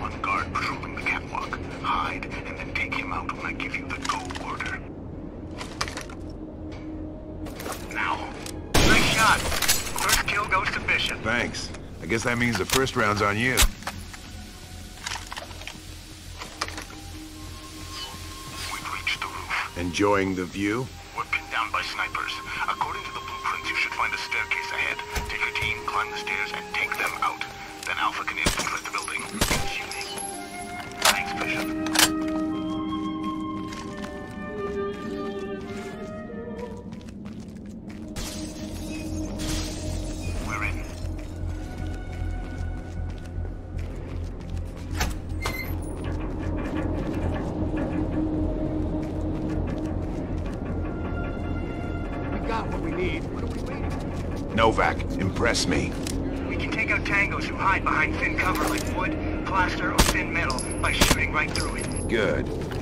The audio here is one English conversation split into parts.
one guard patrolling the catwalk. Hide, and then take him out when I give you the go order. Now. Nice shot. First kill goes to Bishop. Thanks. I guess that means the first round's on you. We've reached the roof. Enjoying the view? We're pinned down by snipers. According to the blueprints, you should find a staircase ahead. Take your team, climb the stairs, and take them out. Then Alpha can infiltrate we need. What are we waiting for? Nowak, impress me. We can take out tangos who hide behind thin cover like wood, plaster, or thin metal by shooting right through it. Good.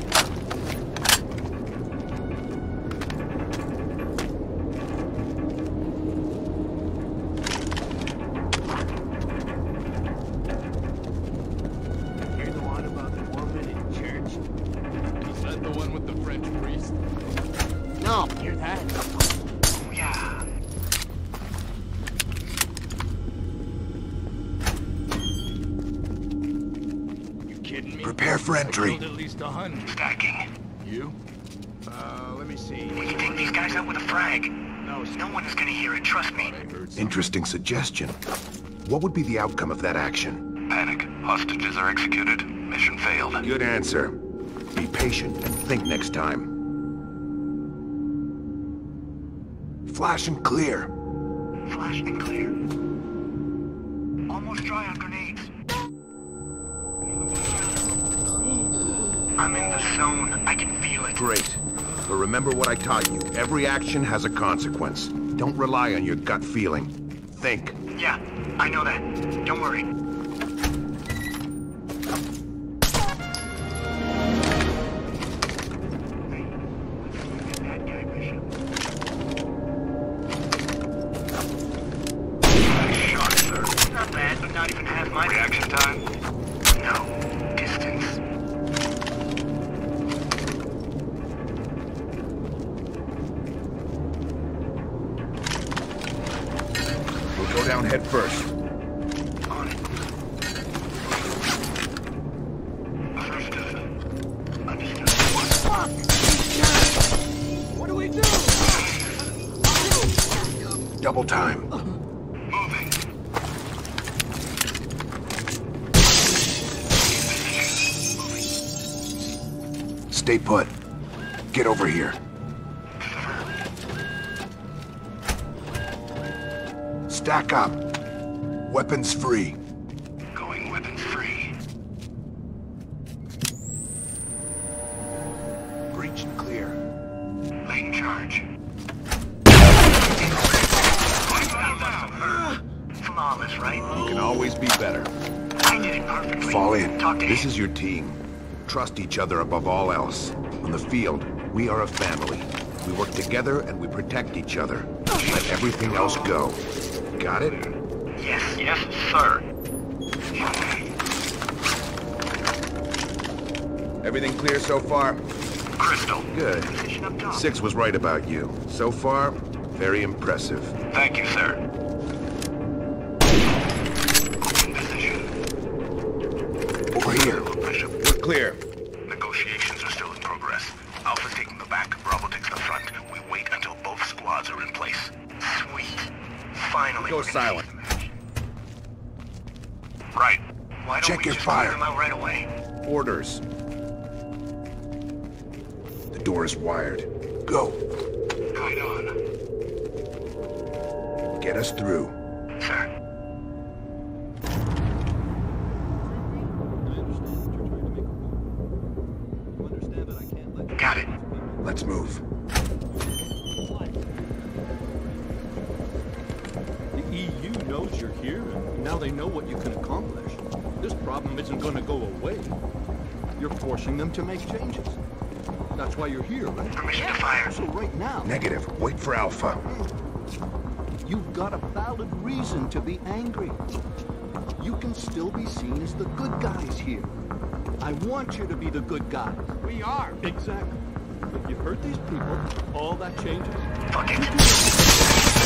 Prepare for I entry. at least a hundred. Stacking. You? Uh, let me see. We can take these guys out with a frag. No, No one is gonna hear it, trust me. I heard something. Interesting suggestion. What would be the outcome of that action? Panic. Hostages are executed. Mission failed. Good answer. Be patient and think next time. Flash and clear. Flash and clear. Almost dry on grenades. I'm in the zone. I can feel it. Great. But remember what I taught you. Every action has a consequence. Don't rely on your gut feeling. Think. Yeah, I know that. Don't worry. That guy, Bishop. Shot, sir. Not bad, but not even half my reaction time. No, go down head first. On it. Understood. Understood. What do we do? Double time. Moving. Stay put. Get over here. Stack up. Weapons free. Going weapons free. Breach and clear. Lane charge. Flawless, right? You can always be better. I did it perfectly. Fall in. Talk to This him. is your team. Trust each other above all else. On the field, we are a family. We work together and we protect each other. Let everything else go. Got it? Yes, yes, sir. Everything clear so far? Crystal. Good. Position up top. Six was right about you. So far, very impressive. Thank you, sir. Over here. We're clear. Negotiations are still in progress. Alpha's taking the back, Bravo takes the front. We wait until both squads are in place. Sweet. Finally. Go silent. seize the match. Right. Why don't Check we your just fire. them out right away? Orders. The door is wired. Go. Right on. Get us through. Sir. knows you're here, and now they know what you can accomplish. This problem isn't going to go away. You're forcing them to make changes. That's why you're here, right? Permission yeah. to fire. So right now... Negative. Wait for Alpha. You've got a valid reason to be angry. You can still be seen as the good guys here. I want you to be the good guys. We are. Exactly. If you hurt these people, all that changes. Fuck it.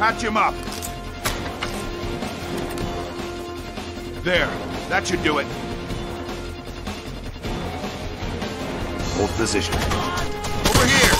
Patch him up. There. That should do it. Hold position. Over here!